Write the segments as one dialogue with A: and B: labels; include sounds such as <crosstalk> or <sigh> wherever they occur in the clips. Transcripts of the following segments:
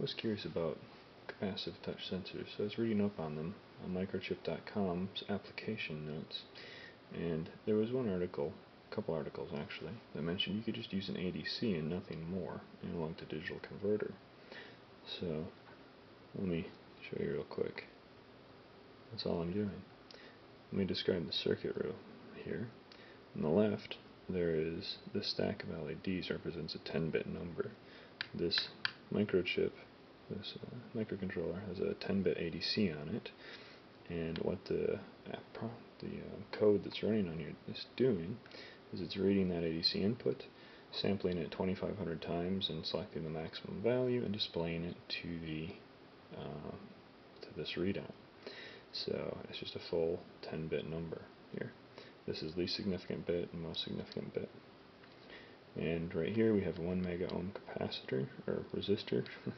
A: was curious about capacitive touch sensors, so I was reading up on them on microchip.com's application notes, and there was one article, a couple articles actually, that mentioned you could just use an ADC and nothing more analog to digital converter. So let me show you real quick. That's all I'm doing. Let me describe the circuit real here. On the left, there is the stack of LEDs represents a 10-bit number. This microchip, this uh, microcontroller, has a 10-bit ADC on it, and what the the uh, code that's running on here is doing is it's reading that ADC input, sampling it 2,500 times, and selecting the maximum value and displaying it to the uh, to this readout. So it's just a full 10-bit number here. This is least significant bit and most significant bit. And right here we have a 1 mega ohm capacitor, or resistor, <laughs>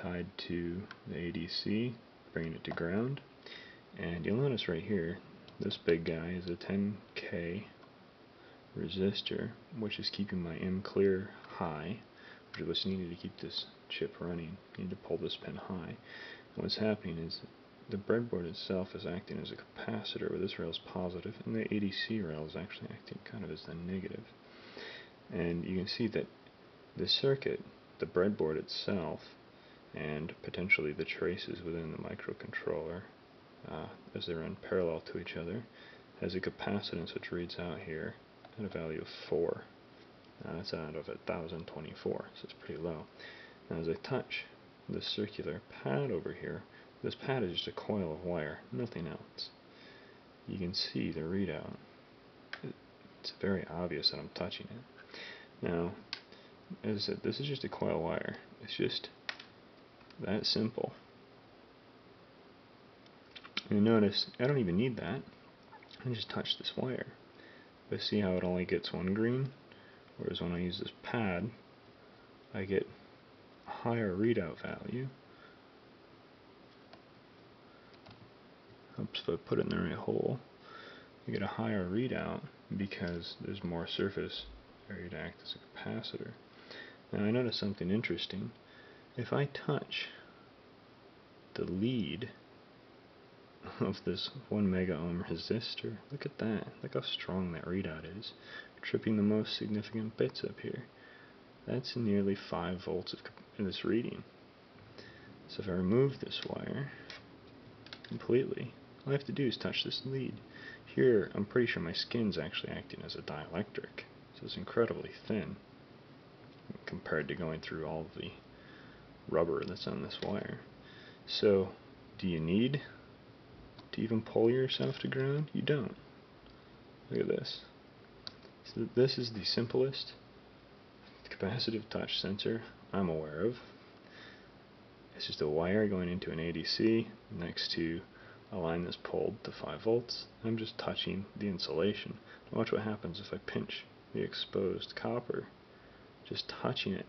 A: tied to the ADC, bringing it to ground. And you'll notice right here, this big guy is a 10k resistor, which is keeping my M clear high, which is what's needed to keep this chip running. You need to pull this pin high. And what's happening is the breadboard itself is acting as a capacitor, where this rail is positive, and the ADC rail is actually acting kind of as the negative. And you can see that the circuit, the breadboard itself, and potentially the traces within the microcontroller, uh, as they run parallel to each other, has a capacitance which reads out here at a value of 4. Uh, that's out of 1024, so it's pretty low. Now as I touch the circular pad over here, this pad is just a coil of wire, nothing else. You can see the readout. It's very obvious that I'm touching it. Now, as I said, this is just a coil wire. It's just that simple. And notice, I don't even need that. I just touch this wire. But see how it only gets one green? Whereas when I use this pad, I get a higher readout value oops, if I put it in the right hole, you get a higher readout because there's more surface area to act as a capacitor. Now I noticed something interesting. If I touch the lead of this 1 mega ohm resistor, look at that, look how strong that readout is, tripping the most significant bits up here. That's nearly 5 volts of this reading. So if I remove this wire completely, all I have to do is touch this lead. Here, I'm pretty sure my skin's actually acting as a dielectric, so it's incredibly thin compared to going through all the rubber that's on this wire. So, do you need to even pull yourself to ground? You don't. Look at this. So this is the simplest capacitive touch sensor I'm aware of. It's just a wire going into an ADC next to a line that's pulled to 5 volts. I'm just touching the insulation. Watch what happens if I pinch the exposed copper. Just touching it.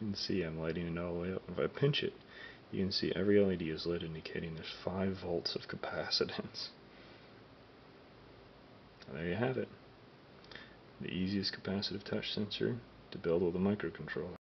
A: You can see I'm lighting it all the way up. If I pinch it, you can see every LED is lit indicating there's 5 volts of capacitance. And <laughs> there you have it. The easiest capacitive touch sensor to build with a microcontroller.